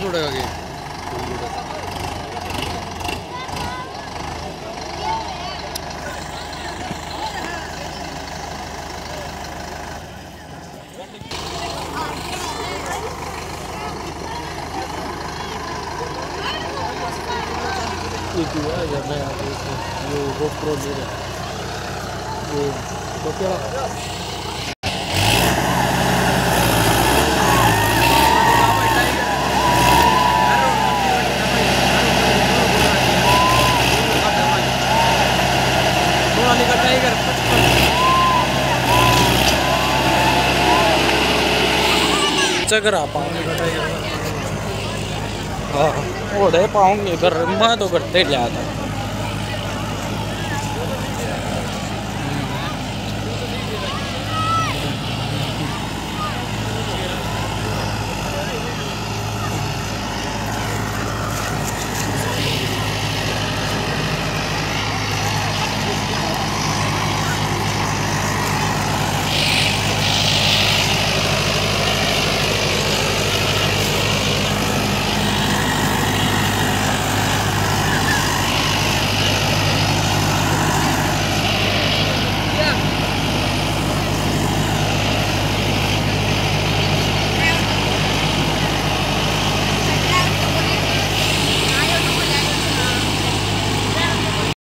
পনেরো টাকা kg itu aja kayak itu, yo GoPro juga, yo, kopi lah. ये का टाइगर चकरा पाऊँगे हाँ घोड़े पाऊँगे घर मैं तो करते लिया था